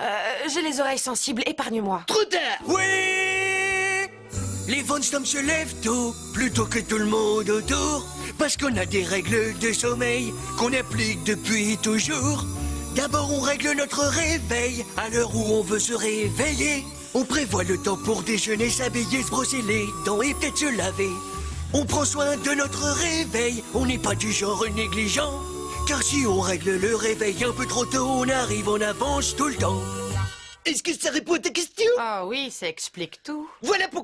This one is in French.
Euh, J'ai les oreilles sensibles, épargne-moi. Trop tard Oui Les Von Stom se lèvent tôt, plutôt que tout le monde autour, parce qu'on a des règles de sommeil qu'on applique depuis toujours. D'abord, on règle notre réveil à l'heure où on veut se réveiller. On prévoit le temps pour déjeuner, s'habiller, se brosser les dents et peut-être se laver. On prend soin de notre réveil, on n'est pas du genre négligent. Car si on règle le réveil un peu trop tôt, on arrive en avance tout le temps. Est-ce que ça répond à ta question? Ah oui, ça explique tout. Voilà pourquoi